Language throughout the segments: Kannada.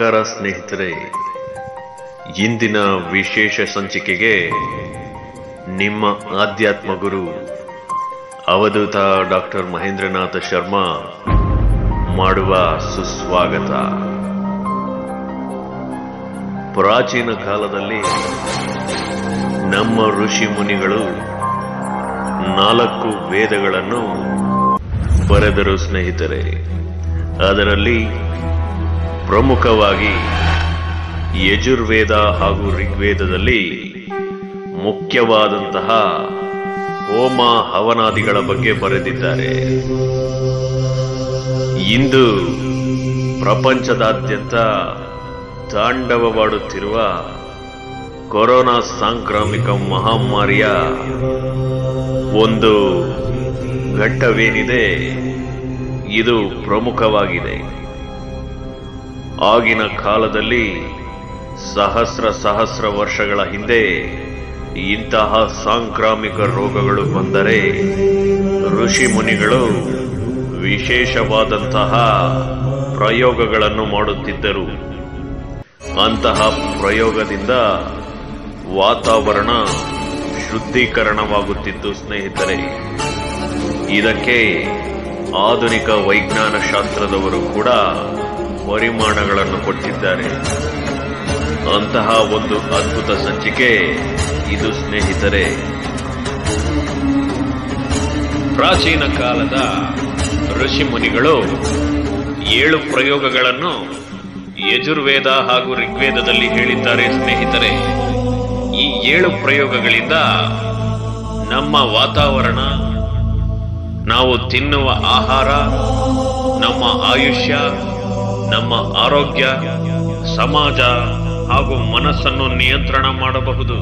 ನಮಸ್ಕಾರ ಸ್ನೇಹಿತರೆ, ಇಂದಿನ ವಿಶೇಷ ಸಂಚಿಕೆಗೆ ನಿಮ್ಮ ಆಧ್ಯಾತ್ಮ ಗುರು, ಅವಧೂತ ಡಾಕ್ಟರ್ ಮಹೇಂದ್ರನಾಥ ಶರ್ಮಾ ಮಾಡುವ ಸುಸ್ವಾಗತ. ಪ್ರಾಚೀನ ಕಾಲದಲ್ಲಿ ನಮ್ಮ ಋಷಿ ಮುನಿಗಳು ನಾಲ್ಕು ವೇದಗಳನ್ನು ಬರೆದರು ಸ್ನೇಹಿತರೆ. ಅದರಲ್ಲಿ ಪ್ರಮುಖವಾಗಿ ಯಜುರ್ವೇದ ಹಾಗೂ ಋಗ್ವೇದದಲ್ಲಿ ಮುಖ್ಯವಾದಂತಹ ಹೋಮ ಹವನಾದಿಗಳ ಬಗ್ಗೆ ಬರೆದಿದ್ದಾರೆ. ಇಂದು ಪ್ರಪಂಚದಾದ್ಯಂತ ತಾಂಡವವಾಡುತ್ತಿರುವ ಕೊರೋನಾ ಸಾಂಕ್ರಾಮಿಕ ಮಹಾಮಾರಿಯ ಒಂದು ಘಟ್ಟವೇನಿದೆ, ಇದು ಪ್ರಮುಖವಾಗಿದೆ. ಆಗಿನ ಕಾಲದಲ್ಲಿ ಸಹಸ್ರ ಸಹಸ್ರ ವರ್ಷಗಳ ಹಿಂದೆ ಇಂತಹ ಸಾಂಕ್ರಾಮಿಕ ರೋಗಗಳು ಬಂದರೆ ಋಷಿ ಮುನಿಗಳು ವಿಶೇಷವಾದಂತಹ ಪ್ರಯೋಗಗಳನ್ನು ಮಾಡುತ್ತಿದ್ದರು. ಅಂತಹ ಪ್ರಯೋಗದಿಂದ ವಾತಾವರಣ ಶುದ್ಧೀಕರಣವಾಗುತ್ತಿತ್ತು ಸ್ನೇಹಿತರೆ. ಇದಕ್ಕೆ ಆಧುನಿಕ ವೈಜ್ಞಾನ ಶಾಸ್ತ್ರದವರು ಕೂಡ ಪರಿಮಾಣಗಳನ್ನು ಕೊಟ್ಟಿದ್ದಾರೆ. ಅಂತಹ ಒಂದು ಅದ್ಭುತ ಸಂಚಿಕೆ ಇದು ಸ್ನೇಹಿತರೆ. ಪ್ರಾಚೀನ ಕಾಲದ ಋಷಿ ಮುನಿಗಳು ಏಳು ಪ್ರಯೋಗಗಳನ್ನು ಯಜುರ್ವೇದ ಹಾಗೂ ಋಗ್ವೇದದಲ್ಲಿ ಹೇಳಿದ್ದಾರೆ ಸ್ನೇಹಿತರೆ. ಈ ಏಳು ಪ್ರಯೋಗಗಳಿಂದ ನಮ್ಮ ವಾತಾವರಣ, ನಾವು ತಿನ್ನುವ ಆಹಾರ, ನಮ್ಮ ಆಯುಷ್ಯ ನಮ್ಮ ಆರೋಗ್ಯ, ಸಮಾಜ ಹಾಗೂ ಮನಸ್ಸನ್ನು ನಿಯಂತ್ರಣ ಮಾಡಬಹುದು.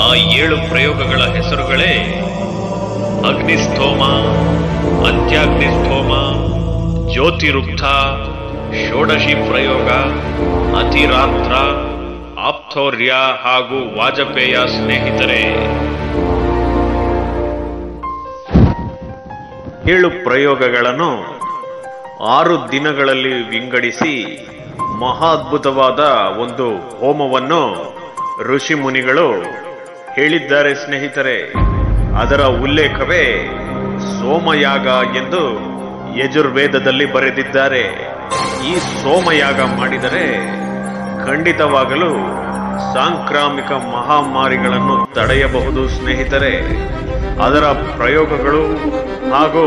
ಆ ಏಳು ಪ್ರಯೋಗಗಳ ಹೆಸರುಗಳೇ ಅಗ್ನಿಸ್ಥೋಮ, ಅಂತ್ಯಾಗ್ನಿಸ್ಥೋಮ, ಜ್ಯೋತಿರುಕ್ತ, ಷೋಡಶಿ ಪ್ರಯೋಗ, ಅತಿರಾತ್ರ, ಆಪ್ತೌರ್ಯ ಹಾಗೂ ವಾಜಪೇಯ ಸ್ನೇಹಿತರೆ. ಏಳು ಪ್ರಯೋಗಗಳನ್ನು ಆರು ದಿನಗಳಲ್ಲಿ ವಿಂಗಡಿಸಿ ಮಹಾದ್ಭುತವಾದ ಒಂದು ಹೋಮವನ್ನು ಋಷಿ ಮುನಿಗಳು ಹೇಳಿದ್ದಾರೆ ಸ್ನೇಹಿತರೆ. ಅದರ ಉಲ್ಲೇಖವೇ ಸೋಮಯಾಗ ಎಂದು ಯಜುರ್ವೇದದಲ್ಲಿ ಬರೆದಿದ್ದಾರೆ. ಈ ಸೋಮಯಾಗ ಮಾಡಿದರೆ ಖಂಡಿತವಾಗಲು ಸಾಂಕ್ರಾಮಿಕ ಮಹಾಮಾರಿಗಳನ್ನು ತಡೆಯಬಹುದು ಸ್ನೇಹಿತರೆ. ಅದರ ಪ್ರಯೋಗಗಳು ಹಾಗೂ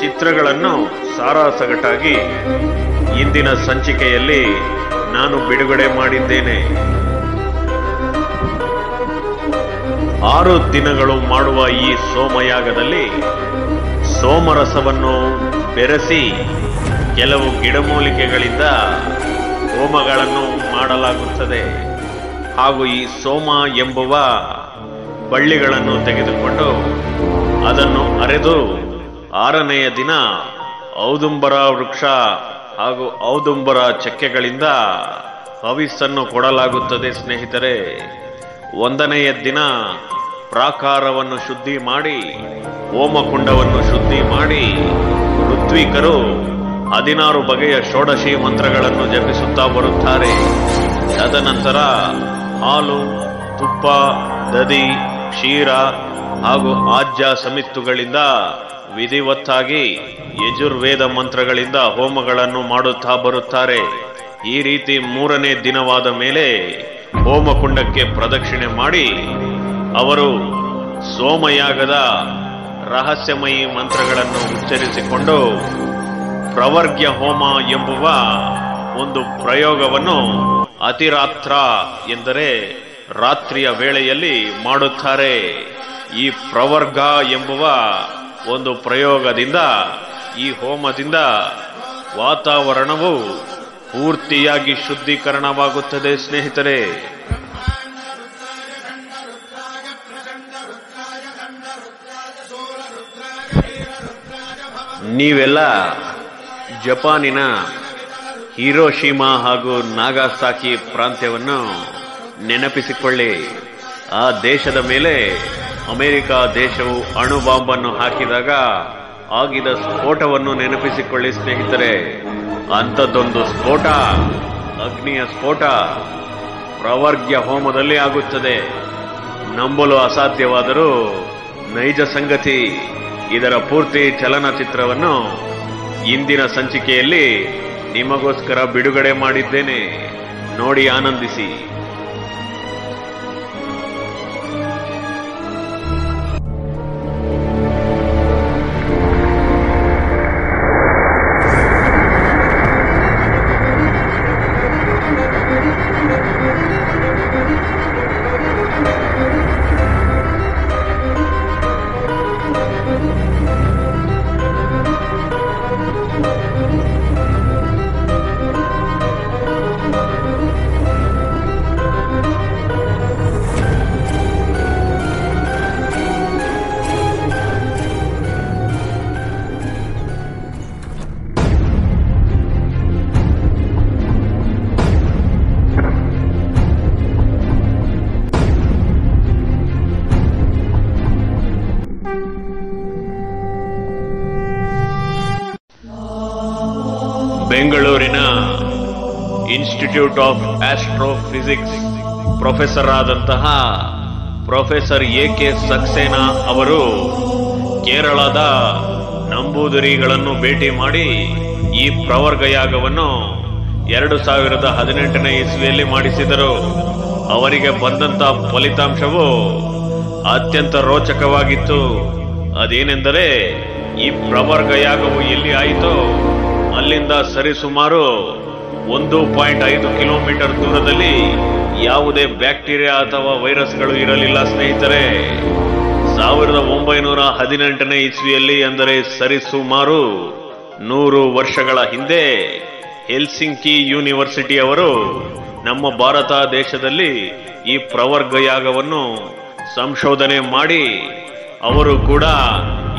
ಚಿತ್ರಗಳನ್ನು ಸಾರಾಸಗಟಾಗಿ ಇಂದಿನ ಸಂಚಿಕೆಯಲ್ಲಿ ನಾನು ಬಿಡುಗಡೆ ಮಾಡಿದ್ದೇನೆ. ಆರು ದಿನಗಳು ಮಾಡುವ ಈ ಸೋಮಯಾಗದಲ್ಲಿ ಸೋಮರಸವನ್ನು ಬೆರೆಸಿ ಕೆಲವು ಗಿಡಮೂಲಿಕೆಗಳಿಂದ ಹೋಮಗಳನ್ನು ಮಾಡಲಾಗುತ್ತದೆ. ಹಾಗೂ ಈ ಸೋಮ ಎಂಬುವ ಬಳ್ಳಿಗಳನ್ನು ತೆಗೆದುಕೊಂಡು ಅದನ್ನು ಅರೆದು ಆರನೆಯ ದಿನ ಔದುಂಬರ ವೃಕ್ಷ ಹಾಗೂ ಔದುಂಬರ ಚಕ್ಕೆಗಳಿಂದ ಹವಿಸ್ಸನ್ನು ಕೊಡಲಾಗುತ್ತದೆ, ಸ್ನೇಹಿತರೆ. ಒಂದನೆಯ ದಿನ ಪ್ರಾಕಾರವನ್ನು ಶುದ್ಧಿ ಮಾಡಿ, ಹೋಮಕುಂಡವನ್ನು ಶುದ್ಧಿ ಮಾಡಿ, ಋತ್ವಿಕರು ಹದಿನಾರು ಬಗೆಯ ಷೋಡಶಿ ಮಂತ್ರಗಳನ್ನು ಜಪಿಸುತ್ತಾ ಬರುತ್ತಾರೆ. ತದನಂತರ ಹಾಲು, ತುಪ್ಪ ದದಿ ಕ್ಷೀರ ಹಾಗೂ ಆಜ್ಯ ಸಮಿತ್ತುಗಳಿಂದ ವಿಧಿವತ್ತಾಗಿ ಯಜುರ್ವೇದ ಮಂತ್ರಗಳಿಂದ ಹೋಮಗಳನ್ನು ಮಾಡುತ್ತಾ ಬರುತ್ತಾರೆ. ಈ ರೀತಿ ಮೂರನೇ ದಿನವಾದ ಮೇಲೆ ಹೋಮಕುಂಡಕ್ಕೆ ಪ್ರದಕ್ಷಿಣೆ ಮಾಡಿ ಅವರು ಸೋಮಯಾಗದ ರಹಸ್ಯಮಯಿ ಮಂತ್ರಗಳನ್ನು ಉಚ್ಚರಿಸಿಕೊಂಡು ಪ್ರವರ್ಗ್ಯ ಹೋಮ ಎಂಬುವ ಒಂದು ಪ್ರಯೋಗವನ್ನು ಅತಿರಾತ್ರ ಎಂದರೆ ರಾತ್ರಿಯ ವೇಳೆಯಲ್ಲಿ ಮಾಡುತ್ತಾರೆ. ಈ ಪ್ರವರ್ಗ ಎಂಬುವ ಒಂದು ಪ್ರಯೋಗದಿಂದ ಈ ಹೋಮದಿಂದ ವಾತಾವರಣವು ಪೂರ್ತಿಯಾಗಿ ಶುದ್ಧೀಕರಣವಾಗುತ್ತದೆ, ಸ್ನೇಹಿತರೆ. ನೀವೆಲ್ಲ ಜಪಾನಿನ ಹಿರೋಶಿಮಾ ಹಾಗೂ ನಾಗಾಸಾಕಿ ಪ್ರಾಂತ್ಯವನ್ನು ನೆನಪಿಸಿಕೊಳ್ಳಿ. ಆ ದೇಶದ ಮೇಲೆ ಅಮೆರಿಕ ದೇಶವು ಅಣು ಬಾಂಬನ್ನು ಹಾಕಿದಾಗ ಆಗಿದ ಸ್ಫೋಟವನ್ನು ನೆನಪಿಸಿಕೊಳ್ಳಿ ಸ್ನೇಹಿತರೆ. ಅಂಥದ್ದೊಂದು ಸ್ಫೋಟ, ಅಗ್ನಿಯ ಸ್ಫೋಟ, ಪ್ರವರ್ಗ್ಯ ಹೋಮದಲ್ಲಿ ಆಗುತ್ತದೆ. ನಂಬಲು ಅಸಾಧ್ಯವಾದರೂ ನೈಜ ಸಂಗತಿ, ಇದರ ಪೂರ್ತಿ ಚಲನಚಿತ್ರವನ್ನು ಇಂದಿನ ಸಂಚಿಕೆಯಲ್ಲಿ ನಿಮಗೋಸ್ಕರ ಬಿಡುಗಡೆ ಮಾಡಿದ್ದೇನೆ. ನೋಡಿ ಆನಂದಿಸಿ. ಬೆಂಗಳೂರಿನ ಇನ್ಸ್ಟಿಟ್ಯೂಟ್ ಆಫ್ ಆಸ್ಟ್ರೋಫಿಸಿಕ್ಸ್ ಪ್ರೊಫೆಸರ್ ಆದಂತಹ ಪ್ರೊಫೆಸರ್ ಎ ಕೆ ಸಕ್ಸೇನಾ ಅವರು ಕೇರಳದ ನಂಬೂದರಿಗಳನ್ನು ಭೇಟಿ ಮಾಡಿ ಈ ಪ್ರವರ್ಗ ಯಾಗವನ್ನು ಎರಡು ಸಾವಿರದ ಹದಿನೆಂಟನೇ ಇಸ್ವಿಯಲ್ಲಿ ಮಾಡಿಸಿದರು. ಅವರಿಗೆ ಬಂದಂತ ಫಲಿತಾಂಶವು ಅತ್ಯಂತ ರೋಚಕವಾಗಿತ್ತು. ಅದೇನೆಂದರೆ ಈ ಪ್ರವರ್ಗ ಯಾಗವು ಎಲ್ಲಿ ಆಯಿತೋ? ಅಲ್ಲಿಂದ ಸರಿಸುಮಾರು ಒಂದು ಪಾಯಿಂಟ್ ಐದು ಕಿಲೋಮೀಟರ್ ದೂರದಲ್ಲಿ ಯಾವುದೇ ಬ್ಯಾಕ್ಟೀರಿಯಾ ಅಥವಾ ವೈರಸ್ಗಳು ಇರಲಿಲ್ಲ, ಸ್ನೇಹಿತರೆ. ಸಾವಿರದ ಒಂಬೈನೂರ ಹದಿನೆಂಟನೇ ಇಸ್ವಿಯಲ್ಲಿ, ಅಂದರೆ ಸರಿಸುಮಾರು ನೂರು ವರ್ಷಗಳ ಹಿಂದೆ, ಹೆಲ್ಸಿಂಕಿ ಯೂನಿವರ್ಸಿಟಿ ಅವರು ನಮ್ಮ ಭಾರತ ದೇಶದಲ್ಲಿ ಈ ಪ್ರವರ್ಗ ಯಾಗವನ್ನು ಸಂಶೋಧನೆ ಮಾಡಿ, ಅವರು ಕೂಡ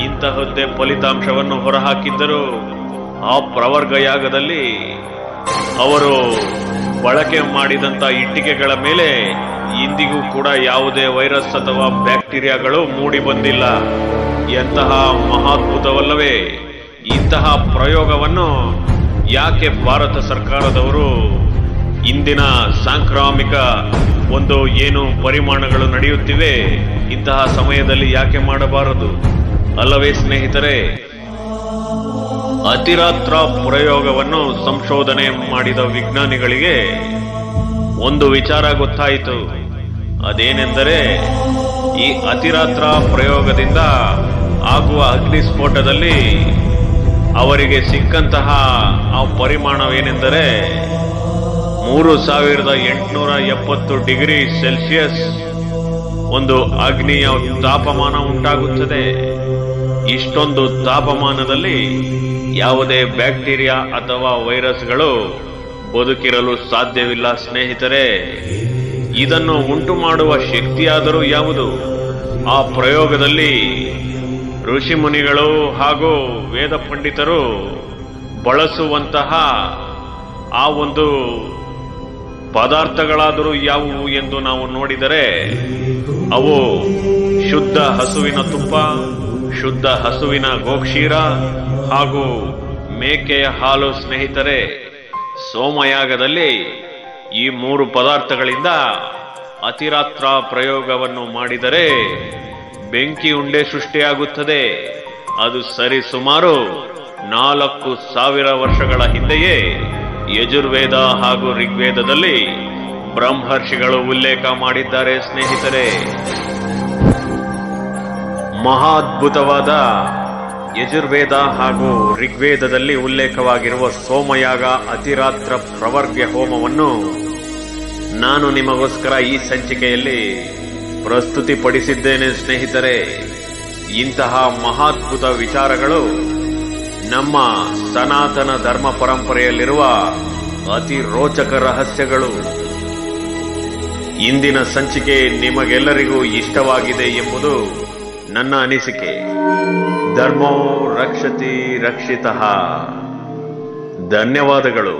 ಇಂತಹದ್ದೇ ಫಲಿತಾಂಶವನ್ನು ಹೊರಹಾಕಿದ್ದರು. ಆ ಪ್ರವರ್ಗ ಯಾಗದಲ್ಲಿ ಅವರು ಬಳಕೆ ಮಾಡಿದಂತ ಇಟ್ಟಿಗೆಗಳ ಮೇಲೆ ಇಂದಿಗೂ ಕೂಡ ಯಾವುದೇ ವೈರಸ್ ಅಥವಾ ಬ್ಯಾಕ್ಟೀರಿಯಾಗಳು ಮೂಡಿ ಬಂದಿಲ್ಲ. ಎಂತಹ ಮಹಾದ್ಭುತವಲ್ಲವೇ, ಇಂತಹ ಪ್ರಯೋಗವನ್ನು ಯಾಕೆ ಭಾರತ ಸರ್ಕಾರದವರು ಇಂದಿನ ಸಾಂಕ್ರಾಮಿಕ ಒಂದು ಏನು ಪರಿಮಾಣಗಳು ನಡೆಯುತ್ತಿವೆ, ಇಂತಹ ಸಮಯದಲ್ಲಿ ಯಾಕೆ ಮಾಡಬಾರದು? ಅಲ್ಲವೇ ಸ್ನೇಹಿತರೆ? ಅತಿರಾತ್ರ ಪ್ರಯೋಗವನ್ನು ಸಂಶೋಧನೆ ಮಾಡಿದ ವಿಜ್ಞಾನಿಗಳಿಗೆ ಒಂದು ವಿಚಾರ ಗೊತ್ತಾಯಿತು. ಅದೇನೆಂದರೆ, ಈ ಅತಿರಾತ್ರ ಪ್ರಯೋಗದಿಂದ ಆಗುವ ಅಗ್ನಿಸ್ಫೋಟದಲ್ಲಿ ಅವರಿಗೆ ಸಿಕ್ಕಂತಹ ಆ ಪರಿಮಾಣವೇನೆಂದರೆ, ಮೂರು ಸಾವಿರದ ಎಂಟುನೂರ ಎಪ್ಪತ್ತು ಡಿಗ್ರಿ ಸೆಲ್ಸಿಯಸ್ ಒಂದು ಅಗ್ನಿಯ ತಾಪಮಾನ ಉಂಟಾಗುತ್ತದೆ. ಇಷ್ಟೊಂದು ತಾಪಮಾನದಲ್ಲಿ ಯಾವುದೇ ಬ್ಯಾಕ್ಟೀರಿಯಾ ಅಥವಾ ವೈರಸ್ಗಳು ಬದುಕಿರಲು ಸಾಧ್ಯವಿಲ್ಲ, ಸ್ನೇಹಿತರೆ. ಇದನ್ನು ಉಂಟು ಮಾಡುವ ಶಕ್ತಿಯಾದರೂ ಯಾವುದು? ಆ ಪ್ರಯೋಗದಲ್ಲಿ ಋಷಿಮುನಿಗಳು ಹಾಗೂ ವೇದ ಪಂಡಿತರು ಬಳಸುವಂತಹ ಆ ಒಂದು ಪದಾರ್ಥಗಳಾದರೂ ಯಾವುವು ಎಂದು ನಾವು ನೋಡಿದರೆ, ಅವು ಶುದ್ಧ ಹಸುವಿನ ತುಪ್ಪ ಶುದ್ಧ ಹಸುವಿನ ಗೋಕ್ಷೀರ ಹಾಗೂ ಮೇಕೆಯ ಹಾಲು ಸ್ನೇಹಿತರೆ, ಸೋಮಯಾಗದಲ್ಲಿ ಈ ಮೂರು ಪದಾರ್ಥಗಳಿಂದ ಅತಿರಾತ್ರ ಪ್ರಯೋಗವನ್ನು ಮಾಡಿದರೆ ಬೆಂಕಿ ಉಂಡೆ ಸೃಷ್ಟಿಯಾಗುತ್ತದೆ. ಅದು ಸರಿ ಸುಮಾರು ನಾಲ್ಕು ಸಾವಿರ ವರ್ಷಗಳ ಹಿಂದೆಯೇ ಯಜುರ್ವೇದ ಹಾಗೂ ಋಗ್ವೇದದಲ್ಲಿ ಬ್ರಹ್ಮರ್ಷಿಗಳು ಉಲ್ಲೇಖ ಮಾಡಿದ್ದಾರೆ ಸ್ನೇಹಿತರೆ. ಮಹಾದ್ಭುತವಾದ ಯಜುರ್ವೇದ ಹಾಗೂ ಋಗ್ವೇದದಲ್ಲಿ ಉಲ್ಲೇಖವಾಗಿರುವ ಸೋಮಯಾಗ ಅತಿರಾತ್ರ ಪ್ರವರ್ಗ್ಯ ಹೋಮವನ್ನು ನಾನು ನಿಮಗೋಸ್ಕರ ಈ ಸಂಚಿಕೆಯಲ್ಲಿ ಪ್ರಸ್ತುತಿಪಡಿಸಿದ್ದೇನೆ, ಸ್ನೇಹಿತರೆ. ಇಂತಹ ಮಹಾದ್ಭುತ ವಿಚಾರಗಳು ನಮ್ಮ ಸನಾತನ ಧರ್ಮ ಪರಂಪರೆಯಲ್ಲಿರುವ ಅತಿ ರೋಚಕ ರಹಸ್ಯಗಳು. ಇಂದಿನ ಸಂಚಿಕೆ ನಿಮಗೆಲ್ಲರಿಗೂ ಇಷ್ಟವಾಗಿದೆ ಎಂಬುದು ನನ್ನ ಅನಿಸಿಕೆ ಧರ್ಮೋ ರಕ್ಷತಿ ರಕ್ಷಿತ. ಧನ್ಯವಾದಗಳು.